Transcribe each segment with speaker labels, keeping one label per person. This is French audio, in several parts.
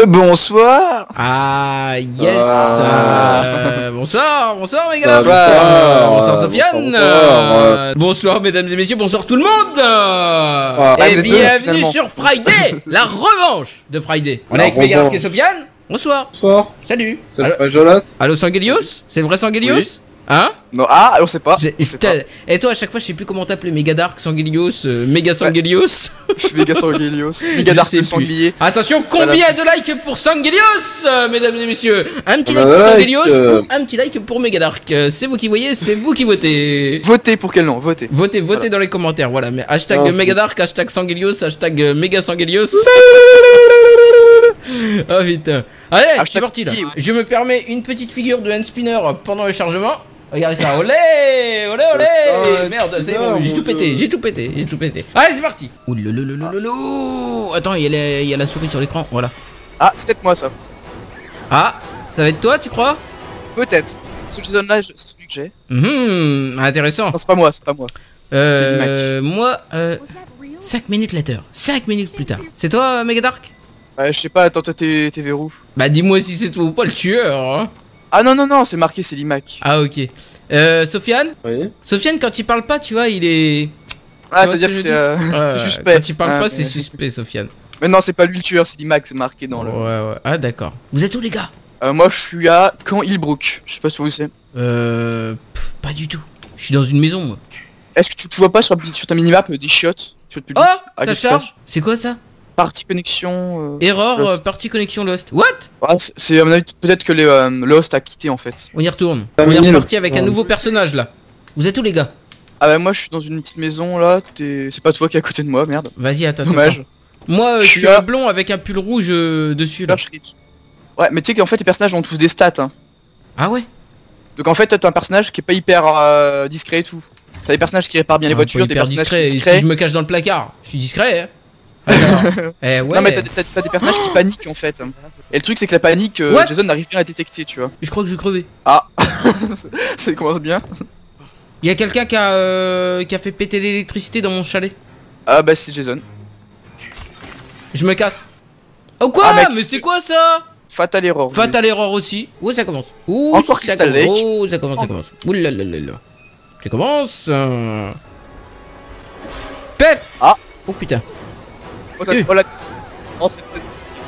Speaker 1: Euh, bonsoir.
Speaker 2: Ah, yes.
Speaker 1: Ah.
Speaker 2: euh, Bonsoir, bonsoir mes
Speaker 3: Ah,
Speaker 2: gars.
Speaker 3: Bonsoir,
Speaker 2: Bonsoir
Speaker 3: euh,
Speaker 2: Sofiane.
Speaker 3: bonsoir,
Speaker 2: euh, Bonsoir mesdames et messieurs, bonsoir tout le monde.
Speaker 1: Ah,
Speaker 2: Et
Speaker 1: êtes
Speaker 2: bienvenue
Speaker 1: finalement.
Speaker 2: sur Friday La revanche de Friday. On est avec
Speaker 3: revanche.
Speaker 2: et Sofiane. Bonsoir.
Speaker 3: Bonsoir,
Speaker 2: Salut.
Speaker 3: Pas Jonas.
Speaker 2: Allo Sangelius C'est le vrai Sangelius
Speaker 1: Oui.
Speaker 2: Hein
Speaker 1: Non, ah, on sait pas. On sait
Speaker 2: Et toi à chaque fois je sais plus comment t'appeler Megadark, Sangelius, euh, Mega Sangelius
Speaker 1: pas. Méga sanguilios. Méga dark le sanglier.
Speaker 2: Attention, combien de likes pour Sangelius, euh, mesdames et messieurs? Un petit
Speaker 3: Ah
Speaker 2: like
Speaker 3: bah,
Speaker 2: pour
Speaker 3: euh.
Speaker 2: ou un petit like pour Megadark? Euh, C'est vous qui voyez, c'est vous qui votez
Speaker 1: Votez pour quel nom? Votez.
Speaker 2: Votez, votez
Speaker 1: Voilà.
Speaker 2: dans les commentaires, voilà. Mais hashtag
Speaker 3: Ah,
Speaker 2: Megadark, hashtag Sangelius, hashtag euh, Mega Sangelius. oh putain. Allez, c'est
Speaker 1: Hashtag
Speaker 2: parti là. Je me permets une petite figure de hand spinner pendant le chargement. Regardez ça, olé, olé, olé.
Speaker 3: Ah,
Speaker 2: Merde, c'est bon, j'ai tout pété, j'ai tout pété, j'ai tout pété. Allez, c'est parti. Ouloulouloulou. Attends, il y, a la- il y a la souris sur l'écran, voilà.
Speaker 1: Ah, c'est peut-être moi ça.
Speaker 2: Ah, ça va être toi, tu crois?
Speaker 1: Peut-être. Ce Jason là, je- c'est celui que j'ai.
Speaker 2: Hum, intéressant.
Speaker 1: Non, c'est pas moi, c'est pas moi.
Speaker 2: Euh, moi, euh, 5 minutes later, 5 minutes plus tard. C'est toi, Megadark
Speaker 1: Ouais, je sais pas, attends, toi t'es t'es verrou.
Speaker 2: Bah dis-moi si c'est toi ou pas le tueur. hein.
Speaker 1: Ah non, non, non, c'est marqué, c'est l'IMAC.
Speaker 2: Ah ok. Euh, Sofiane
Speaker 3: Oui.
Speaker 2: Sofiane quand il parle pas, tu vois, il est...
Speaker 1: Ah, c'est-à-dire
Speaker 2: que
Speaker 1: c'est euh,
Speaker 2: Ouais,
Speaker 1: suspect.
Speaker 2: Quand il parle
Speaker 1: Ah,
Speaker 2: pas, c'est suspect, Sofiane.
Speaker 1: Mais non, c'est pas lui le tueur, c'est l'IMAC, c'est marqué dans le.
Speaker 2: Ouais, ouais. Ah d'accord. Vous êtes où les gars
Speaker 1: Euh, moi, je suis à Camp Hillbrook. Je sais pas si vous savez.
Speaker 2: Euh... pff, pas du tout. Je suis dans une maison, moi.
Speaker 1: Est-ce que tu, tu vois pas sur, sur ta minimap euh, des chiottes
Speaker 2: Oh
Speaker 1: Ah,
Speaker 2: Ça charge C'est quoi ça?
Speaker 1: Partie connexion. euh,
Speaker 2: Erreur,
Speaker 1: Lost.
Speaker 2: euh, partie connexion Lost. What?
Speaker 1: Ah, c'est- à mon avis peut-être que les, euh, le host a quitté en fait.
Speaker 2: On y retourne. On est reparti avec un
Speaker 3: Ouais.
Speaker 2: nouveau personnage là. Vous êtes où les gars?
Speaker 1: Ah bah moi je suis dans une petite maison là, t'es- c'est pas toi qui est à côté de moi, merde.
Speaker 2: Vas-y, attends. attends,
Speaker 1: Dommage.
Speaker 2: Moi, euh,
Speaker 1: Je suis
Speaker 2: un blond avec un pull rouge euh, dessus là.
Speaker 1: Ouais, mais tu sais qu'en fait les personnages ont tous des stats. Hein.
Speaker 2: Ah ouais?
Speaker 1: Donc en fait t'as un personnage qui est pas hyper euh, discret et tout. T'as des personnages qui réparent bien les
Speaker 2: Ah,
Speaker 1: voitures,
Speaker 2: pas
Speaker 1: des personnages
Speaker 2: discret.
Speaker 1: qui
Speaker 2: Et
Speaker 1: sont
Speaker 2: si
Speaker 1: discrets.
Speaker 2: je me cache dans le placard, je suis discret. Hein eh ouais.
Speaker 1: Non mais t'as t'as- t'as des personnages qui paniquent en fait. Et le truc c'est que la panique, euh, Jason n'arrive pas à la détecter, tu vois.
Speaker 2: Je crois que je vais crever.
Speaker 1: Ça commence bien.
Speaker 2: Il y a quelqu'un qui a euh, qui a fait péter l'électricité dans mon chalet.
Speaker 1: Ah bah c'est Jason.
Speaker 2: Je me casse. Oh quoi
Speaker 1: Ah, mec,
Speaker 2: Mais c'est quoi ça
Speaker 1: Fatal error.
Speaker 2: Fatal erreur aussi. Où ça commence Ouh,
Speaker 1: Encore
Speaker 2: ça
Speaker 1: Crystal
Speaker 2: commence.
Speaker 1: Lake.
Speaker 2: Oh, ça commence, ça commence. Ouh là là là là. Ça commence. euh. Pef
Speaker 1: Ah.
Speaker 2: Oh putain.
Speaker 1: Oh,
Speaker 2: Euh.
Speaker 1: oh, oh,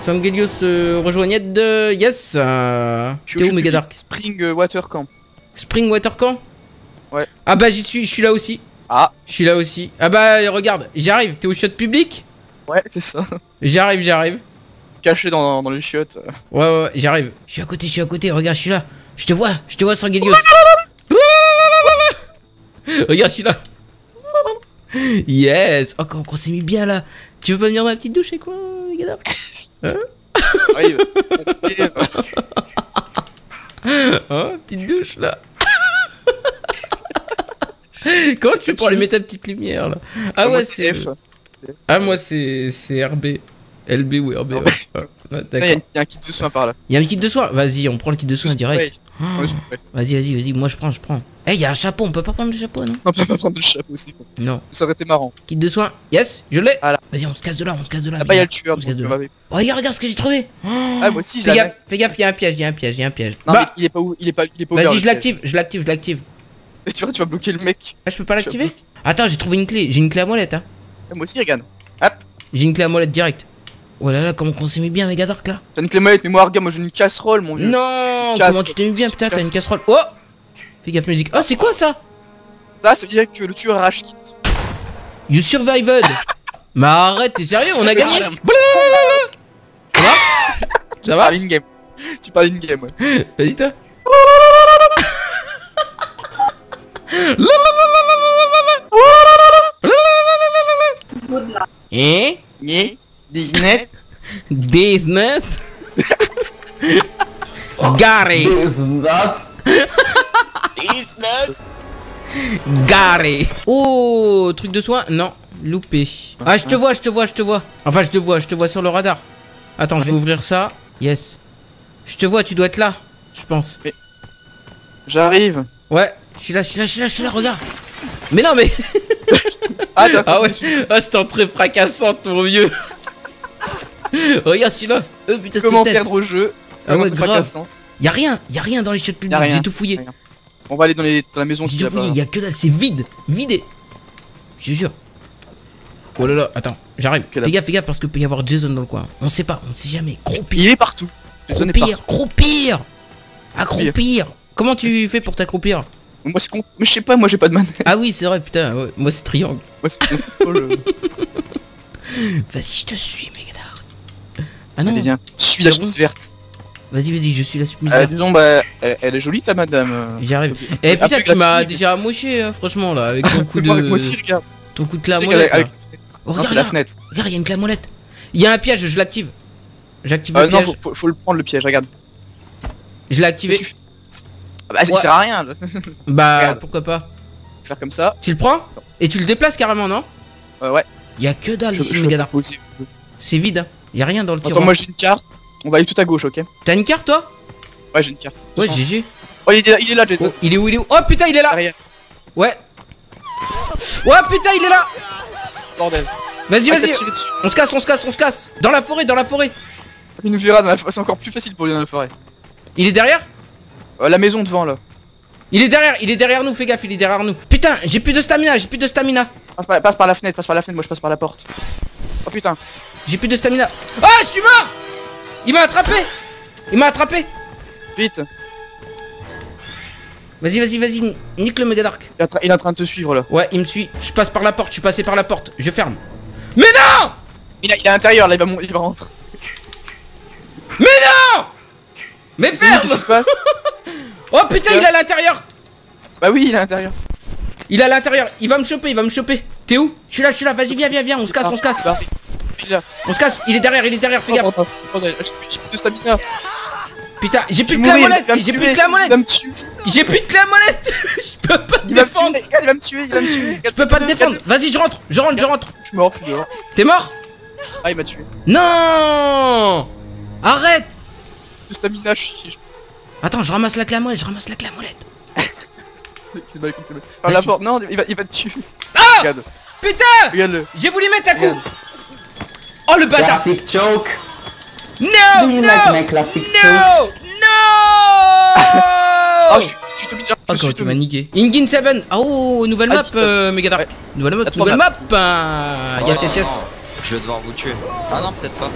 Speaker 2: Sangelius euh, rejoignait de... Yes euh, T'es où Megadark
Speaker 1: Spring euh, Water Camp.
Speaker 2: Spring Water Camp
Speaker 1: Ouais.
Speaker 2: Ah bah j'y suis, je suis là aussi.
Speaker 1: Ah.
Speaker 2: Je suis là aussi. Ah bah regarde, j'arrive, t'es au shot public
Speaker 1: Ouais, c'est ça.
Speaker 2: J'arrive, j'arrive.
Speaker 1: Caché dans, dans les chiottes.
Speaker 2: Ouais, ouais, ouais, j'arrive. Je suis à côté, je suis à côté, regarde, je suis là. Je te vois, je te vois, Sangelius. regarde, je suis là. Yes Oh, on s'est mis bien là Tu veux pas venir dans la petite douche avec moi, Megadark
Speaker 1: Arrive. Ok, bah,
Speaker 2: Hein, petite douche là. Comment tu fais pour allumer ta petite lumière là? Ah
Speaker 1: moi,
Speaker 2: ouais, c'est. Ah, moi c'est c'est RB. LB ou RB, ouais.
Speaker 1: Il y, a-
Speaker 2: D'accord.
Speaker 1: il y a un kit de soins par là.
Speaker 2: Il y a un kit de soin Vas-y, on prend le kit de soin direct.
Speaker 1: Ouais, ouais, je- ouais.
Speaker 2: Vas-y, vas-y, vas-y, moi je prends, je prends. Eh, il y a un chapeau, on peut pas prendre le chapeau, non?
Speaker 1: On peut pas prendre le chapeau aussi.
Speaker 2: Non.
Speaker 1: Ça aurait été marrant.
Speaker 2: Kit de soin, yes, je l'ai.
Speaker 1: Voilà.
Speaker 2: Vas-y, on se casse de là, on se casse de là.
Speaker 1: Là-bas, il y a le tueur.
Speaker 2: on se
Speaker 1: donc,
Speaker 2: casse de là. Oh, regarde, regarde ce que j'ai trouvé.
Speaker 1: Ah, moi aussi,
Speaker 2: Fais gaffe, fais gaffe, il y a un piège, il y a un piège, il y a un piège.
Speaker 1: Non,
Speaker 2: Bah,
Speaker 1: mais il est pas où Il est pas, il est pas ouvert,
Speaker 2: vas-y,
Speaker 1: le
Speaker 2: je l'active, je l'active, je l'active.
Speaker 1: piège. Tu vois, tu vas bloquer le mec.
Speaker 2: Ah, je peux pas l'activer? Attends, j'ai trouvé une clé, j'ai une clé à molette, hein.
Speaker 1: Ah, Moi aussi, regarde.
Speaker 2: J'ai une clé à molette direct. Oh là là, comment on s'est mis bien, Megadark là
Speaker 1: T'as une clé molette, mais moi, regarde, moi j'ai une casserole, mon vieux.
Speaker 2: Non. Comment tu t'es mis bien, putain, t'as une casserole. Oh Fais gaffe, musique. Oh, c'est quoi ça
Speaker 1: Ça, ça veut dire que le tueur arrache kit.
Speaker 2: You survived Mais arrête, t'es sérieux On a gagné. Ça va Ça
Speaker 1: Tu
Speaker 2: va
Speaker 1: parles in-game. Tu parles in-game, ouais.
Speaker 2: Vas-y, toi. Hein
Speaker 1: Ni, Disney.
Speaker 2: Business Gary Gary Oh Truc de soin Non, loupé. Ah, je te vois, je te vois, je te vois. Enfin, je te vois, je te vois sur le radar. Attends, je vais ouvrir ça. Yes. Je te vois, tu dois être là, je pense.
Speaker 1: J'arrive.
Speaker 2: Ouais, je suis là, je suis là, je suis là, je suis là, regarde. Mais non, mais.
Speaker 1: Ah,
Speaker 2: Ah ouais, ah, cette entrée fracassante, mon vieux. Regarde, je suis là. Oh putain,
Speaker 1: Comment perdre au jeu
Speaker 2: Ah ouais, grave.
Speaker 1: casse sens.
Speaker 2: Y a rien, y a rien dans les chiottes publiques. J'ai tout fouillé.
Speaker 1: On va aller dans, les, dans la maison
Speaker 2: J'ai tout fouillé, y a que dalle, c'est vide, vidé. Je te jure. Oh là là, attends, j'arrive. Fais gaffe, fais gaffe parce qu'il peut y avoir Jason dans le coin. On sait pas, on sait jamais. Croupir,
Speaker 1: Il est partout.
Speaker 2: Croupir, croupir. Accroupir. Comment tu fais pour t'accroupir
Speaker 1: Moi c'est con. Mais je sais pas, moi j'ai pas de manette.
Speaker 2: Ah oui, c'est vrai, putain, ouais. moi c'est triangle.
Speaker 1: Moi c'est euh,
Speaker 2: Vas-y, je te suis. Ah non,
Speaker 1: Allez viens. Je suis la verte.
Speaker 2: vas-y, vas-y, je suis la
Speaker 1: Euh,
Speaker 2: submissaire.
Speaker 1: disons bah elle, elle est jolie ta madame. euh.
Speaker 2: J'arrive.
Speaker 1: Ok.
Speaker 2: Eh putain,
Speaker 1: Après,
Speaker 2: tu m'as déjà amoché, hein, franchement, là, avec ton coup
Speaker 1: Moi, moi
Speaker 2: de.
Speaker 1: aussi regarde.
Speaker 2: Ton coup de la
Speaker 1: Tu sais
Speaker 2: molette.
Speaker 1: qu'avec-
Speaker 2: là.
Speaker 1: avec-
Speaker 2: Oh,
Speaker 1: Non,
Speaker 2: regarde,
Speaker 1: la
Speaker 2: regarde,
Speaker 1: fenêtre.
Speaker 2: regarde, il y a une clé à molette. Il y a un piège, je l'active. J'active
Speaker 1: Euh,
Speaker 2: le
Speaker 1: non,
Speaker 2: piège.
Speaker 1: faut, faut, faut le prendre le piège, regarde.
Speaker 2: Je l'ai activé.
Speaker 1: Ah bah ça sert à rien là.
Speaker 2: Bah,
Speaker 1: Regarde.
Speaker 2: pourquoi pas.
Speaker 1: Faire comme ça.
Speaker 2: Tu le prends Et tu le déplaces carrément, non
Speaker 1: Euh, ouais.
Speaker 2: Il y a que dalle
Speaker 1: Je-
Speaker 2: ici,
Speaker 1: je-.
Speaker 2: C'est vide, hein. Il y a rien dans le
Speaker 1: Attends,
Speaker 2: tiroir.
Speaker 1: moi j'ai une carte. On va aller tout à gauche, ok
Speaker 2: T'as une carte, toi
Speaker 1: Ouais, j'ai une carte.
Speaker 2: Ouais. GG.
Speaker 1: Oh, il est là, il est là.
Speaker 2: Oh, il est où Il est où Oh putain, il est là Ouais. Ouais, putain, il est là
Speaker 1: bordel.
Speaker 2: Vas-y,
Speaker 1: Ah,
Speaker 2: vas-y. On se casse, on se casse, on se casse. Dans la forêt, dans la forêt.
Speaker 1: Il nous verra dans la forêt. C'est encore plus facile pour lui dans la forêt.
Speaker 2: Il est derrière
Speaker 1: Euh, la maison devant là.
Speaker 2: Il est derrière, il est derrière nous, fais gaffe, il est derrière nous. Putain, j'ai plus de stamina, j'ai plus de stamina.
Speaker 1: Passe par, passe par la fenêtre, passe par la fenêtre, moi je passe par la porte. Oh putain.
Speaker 2: J'ai plus de stamina. Ah, je suis mort Il m'a attrapé Il m'a attrapé
Speaker 1: Vite.
Speaker 2: Vas-y, vas-y, vas-y, nique le Megadark.
Speaker 1: Il est, en train, il est en train de te suivre là.
Speaker 2: Ouais, il me suit. Je passe par la porte, je suis passé par la porte. Je ferme. Mais non
Speaker 1: Il, est- il est à l'intérieur là, il va, il va rentrer.
Speaker 2: Mais non Mais ferme
Speaker 1: se passe?
Speaker 2: Oh putain, il est à l'intérieur
Speaker 1: Bah oui, il est à l'intérieur.
Speaker 2: Il est à l'intérieur, il va me choper, il va me choper. T'es où? Je suis là, je suis là, vas-y, viens, viens, viens, on se casse, on se casse. On se casse, il est derrière, il est derrière, fais gaffe.
Speaker 1: bordel, bordel, J'ai j'ai plus de stamina.
Speaker 2: Putain, j'ai plus de
Speaker 1: vais
Speaker 2: clé à
Speaker 1: mourir,
Speaker 2: molette, j'ai plus de clé à
Speaker 1: Il va
Speaker 2: molette,
Speaker 1: me tuer.
Speaker 2: j'ai plus de clé à molette. Je peux pas te
Speaker 1: Il va me tuer.
Speaker 2: défendre.
Speaker 1: Il va me tuer. Il va me tuer.
Speaker 2: Je peux pas te défendre. Vas-y, je rentre, je rentre, je rentre.
Speaker 1: Je suis mort, je suis dehors.
Speaker 2: T'es mort?
Speaker 1: Ah, il m'a tué.
Speaker 2: Non Arrête
Speaker 1: De stamina, je suis.
Speaker 2: Attends, je ramasse la clé à molette, je ramasse la clé à molette.
Speaker 1: C'est mal compté. Par la porte, non, il va, il va te tuer.
Speaker 2: Ah
Speaker 1: Regarde,
Speaker 2: Putain
Speaker 1: regarde-le.
Speaker 2: J'ai voulu mettre à coup Oh le bâtard
Speaker 3: Classic choke.
Speaker 2: No
Speaker 3: Do you
Speaker 2: No
Speaker 3: like my classic choke?
Speaker 2: No No
Speaker 1: Ah,
Speaker 2: Oh, comment tu m'as niqué Ingin 7 Ah, Oh, nouvelle
Speaker 1: Ah,
Speaker 2: map, euh, Megadark
Speaker 1: Ouais.
Speaker 2: Nouvelle map, nouvelle map hein. Yes,
Speaker 4: Oh
Speaker 2: yes, yes
Speaker 4: non, Je vais devoir vous tuer. Ah non, peut-être pas.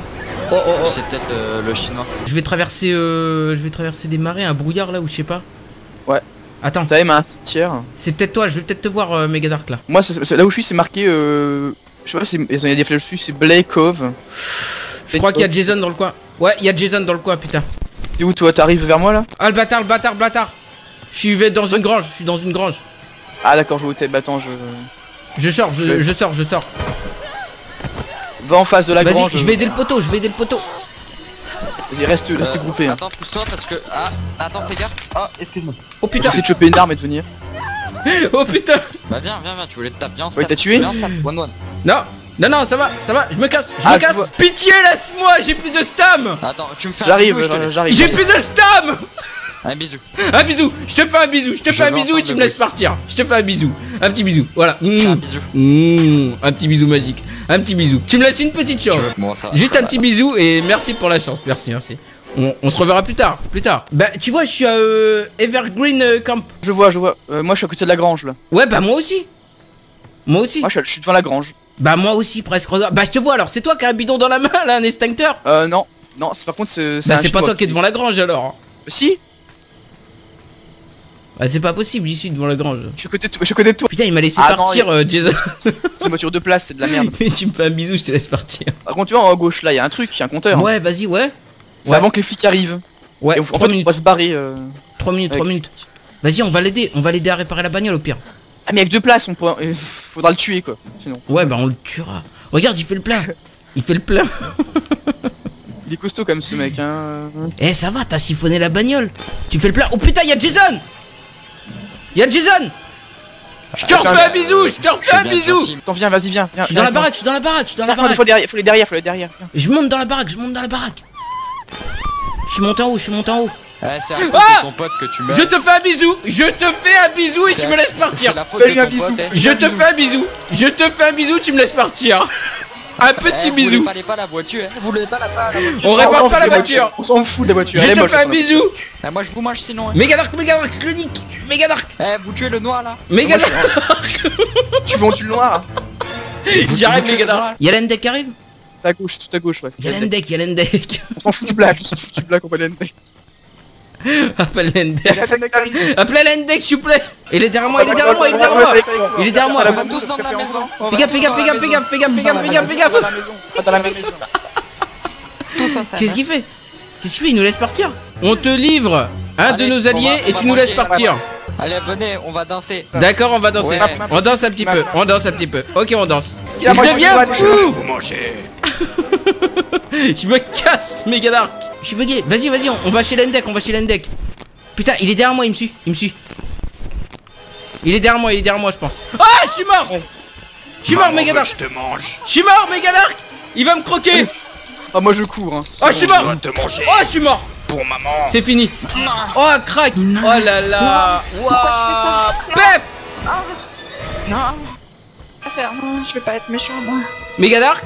Speaker 2: Oh, oh, oh
Speaker 4: C'est peut-être euh, le chinois.
Speaker 2: Je vais traverser, euh, je vais traverser des marais, un brouillard là, ou je sais pas
Speaker 1: Ouais.
Speaker 2: Attends,
Speaker 1: T'as même un cimetière.
Speaker 2: c'est peut-être toi, je vais peut-être te voir, euh, Megadark là
Speaker 1: Moi, c'est- c'est- là où je suis, c'est marqué. Euh... Je sais pas, c'est- il y a des flèches dessus, c'est Blake Cove.
Speaker 2: Je crois qu'il y a Jason dans le coin Ouais, il y a Jason dans le coin, putain
Speaker 1: T'es où toi T'arrives vers moi là?
Speaker 2: Ah, le bâtard, le bâtard, le bâtard Je suis dans une grange, je suis dans une grange
Speaker 1: Ah d'accord, je vois où t'es. Bah attends, je.
Speaker 2: Je sors, je, je sors, je sors
Speaker 1: Va en face de la
Speaker 2: Vas-y,
Speaker 1: grange.
Speaker 2: je vais aider le poteau, je vais aider le poteau
Speaker 1: Vas-y, reste, reste
Speaker 4: Euh,
Speaker 1: groupé. Hein.
Speaker 4: Attends, pousse-toi parce que. Ah, attends, fais gaffe. Ah, excuse-moi.
Speaker 2: Oh putain
Speaker 1: J'essaie de choper une arme et de venir.
Speaker 2: Oh putain
Speaker 4: Bah, viens, viens, viens, tu voulais te taper. Viens, on se
Speaker 1: Ouais,
Speaker 4: tape.
Speaker 1: t'as tué
Speaker 4: Viens, on se tape. One, one.
Speaker 2: Non Non, non, ça va, ça va, je me casse, je
Speaker 1: Ah,
Speaker 2: me casse
Speaker 1: vois.
Speaker 2: Pitié, laisse-moi, j'ai plus de stam
Speaker 4: Attends, tu me fais un
Speaker 1: J'arrive, j'arrive.
Speaker 2: J'ai plus de stam
Speaker 4: Un bisou.
Speaker 2: Un bisou, je te fais un bisou, je te fais un bisou et tu me laisses partir. Je te fais un bisou, un petit bisou, voilà.
Speaker 4: Un
Speaker 2: Mmh.
Speaker 4: bisou.
Speaker 2: Mmh. Un petit bisou magique, un petit bisou. Tu me laisses une petite chance.
Speaker 4: Bon, ça va.
Speaker 2: Juste
Speaker 4: ça
Speaker 2: un petit bisou et merci pour la chance, merci, merci. On, on se reverra plus tard, plus tard. Bah, tu vois, je suis à euh, Evergreen euh, Camp.
Speaker 1: Je vois, je vois. Euh, moi, je suis à côté de la grange là.
Speaker 2: Ouais, bah moi aussi. Moi aussi.
Speaker 1: Moi, je suis, je suis devant la grange.
Speaker 2: Bah moi aussi presque. Bah je te vois alors, c'est toi qui as un bidon dans la main là, un extincteur?
Speaker 1: Euh, non. Non, c'est par contre, c'est.
Speaker 2: Bah c'est pas toi qui es devant la grange alors.
Speaker 1: Si,
Speaker 2: Bah c'est pas possible, j'y suis devant la grange.
Speaker 1: je suis côté de toi. Je suis côté de toi.
Speaker 2: Putain, il m'a laissé
Speaker 1: Ah non,
Speaker 2: partir
Speaker 1: il-
Speaker 2: euh, Jason.
Speaker 1: C'est une voiture de place, c'est de la merde.
Speaker 2: Mais tu me fais un bisou, je te laisse partir.
Speaker 1: Par contre, tu vois, en haut à gauche là, il y a un truc, il y a un compteur.
Speaker 2: Ouais, vas-y, ouais.
Speaker 1: C'est
Speaker 2: ouais.
Speaker 1: avant que les flics arrivent.
Speaker 2: Ouais,
Speaker 1: Et en
Speaker 2: 3
Speaker 1: fait, on
Speaker 2: minutes.
Speaker 1: va se barrer. Euh...
Speaker 2: 3 minutes,
Speaker 1: avec
Speaker 2: 3
Speaker 1: les
Speaker 2: minutes.
Speaker 1: flics.
Speaker 2: Vas-y, on va l'aider, on va l'aider à réparer la bagnole au pire.
Speaker 1: Ah, mais avec deux places, on pourra... euh, faudra le tuer quoi. Sinon.
Speaker 2: Ouais, bah on le tuera. Regarde, il fait le plein. Il fait le plein.
Speaker 1: Il est costaud comme ce mec, hein.
Speaker 2: Eh, ça va, t'as siphonné la bagnole. Tu fais le plein. Oh putain, y'a Jason Y'a Jason Je te
Speaker 1: Attends,
Speaker 2: refais un bisou, je te refais un bisou.
Speaker 1: Attends, viens, vas-y, viens. viens
Speaker 2: Je suis dans la
Speaker 1: viens,
Speaker 2: baraque, je suis dans la baraque, je suis dans la baraque.
Speaker 1: Faut derrière, faut les derrière, faut les derrière.
Speaker 2: Je monte dans la baraque, je monte dans la baraque. Je suis monté en haut, je suis monté en haut.
Speaker 4: C'est
Speaker 2: Ah
Speaker 4: de ton pote que tu meurs.
Speaker 2: Je te fais un bisou, je te fais un bisou et tu me laisses partir.
Speaker 1: Fais-lui un bisou.
Speaker 4: eh.
Speaker 2: Je te fais un bisou, je te fais un bisou, tu me laisses partir. Un petit
Speaker 4: Eh, Vous
Speaker 2: bisou.
Speaker 4: voulez pas la voiture, hein. vous pas la, voiture.
Speaker 2: On répare pas la voiture.
Speaker 1: On s'en fout de la voiture.
Speaker 2: Je te fais un bisou.
Speaker 4: Ah, moi je vous mange sinon. Hein.
Speaker 2: Megadark, Megadark, je le nique. Megadark,
Speaker 4: Eh, vous tuez le noir là.
Speaker 2: Megadark.
Speaker 1: Tu vends tu le noir
Speaker 4: le
Speaker 2: Megadark.
Speaker 4: noir.
Speaker 2: Y'a l'endek qui arrive?
Speaker 1: Tout à gauche, tout à gauche, ouais.
Speaker 2: Y'a l'endek, y'a l'endek.
Speaker 1: On s'en fout du black, on s'en fout du black, on va l'endek.
Speaker 2: Appelle
Speaker 1: arrive.
Speaker 2: Appelez l'endek, s'il vous plaît. Il est derrière moi, il est derrière moi, il est derrière moi. Il est derrière moi.
Speaker 4: On va tous dans la maison. On
Speaker 2: Fais gaffe, fais gaffe, fais gaffe, fais gaffe, fais gaffe, fais gaffe, fais gaffe, fais gaffe. Qu'est-ce qu'il fait? Qu'est-ce qu'il fait? Il nous laisse partir On te livre un de nos alliés et tu nous laisses partir.
Speaker 4: Allez, venez, on va danser.
Speaker 2: D'accord, on va danser.
Speaker 4: Ouais.
Speaker 2: On danse un petit peu, on danse un petit peu. Ok, on danse.
Speaker 1: Il
Speaker 2: Il
Speaker 1: a mangé
Speaker 2: devient fou
Speaker 3: Vous mangez.
Speaker 2: Je me casse, Megadark Je suis bugué. Vas-y, vas-y, on, on va chez l'Endek, on va chez l'Endek. Putain, il est derrière moi, il me suit, il me suit. Il est derrière moi, il est derrière moi, je pense. Ah, je suis mort Je suis mort, Megadark
Speaker 3: que Je te mange.
Speaker 2: Je suis mort, Megadark Il va me croquer
Speaker 1: Ah, moi je cours, hein.
Speaker 2: Oh, je suis mort
Speaker 3: dois te manger.
Speaker 2: Oh, je suis mort
Speaker 3: Pour maman.
Speaker 2: C'est fini. Oh, crack Oh là là. Waouh. Pef.
Speaker 5: Non. Pas faire, non, je vais pas être méchant, moi.
Speaker 2: Megadark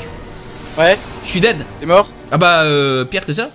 Speaker 1: Ouais,
Speaker 2: Je suis dead.
Speaker 1: T'es mort
Speaker 2: Ah bah, euh, pire que ça